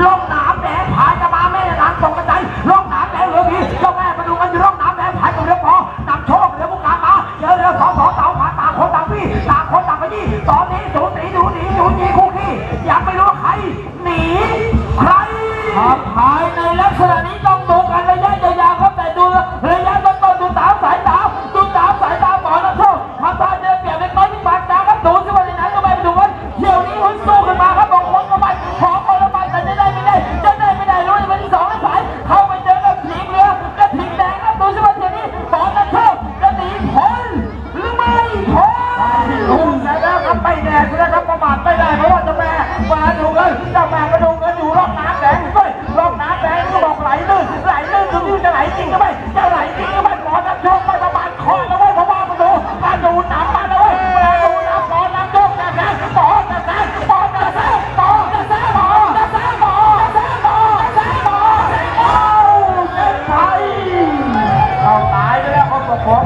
ร่องน้ำแดงผายจะมาแม่หนางตกกระใจร่องน้ำแดงเหลือพี่เจ้าแม่มาดูกันอยู่ร่องน้ำแดงผายกับเรือพอนำโชคเรือผู้การมาเดี๋เรือสองสองเต่าวผาต่างคนต่างพี่ต่างคนต่างไปที่ตอนนี้สูสีดูหนีดูหนีคู่ขี้อยากไม่รู้ใครหนี จริงก็ไม่จ้ไหลจริงก็ไม่หมอนักโชคไม่ปราณคอแล้วเเพราะว่ามันดูมันดูหนัมันดูหนัหมอนักโชคนักหนักหมอนักหนักหมอนักหนักหมอนักหนักหมอนักหนักหมอนักหนักหมอนักหนักหอเเส้นไทยเอาตายไปแล้วคนประกอบ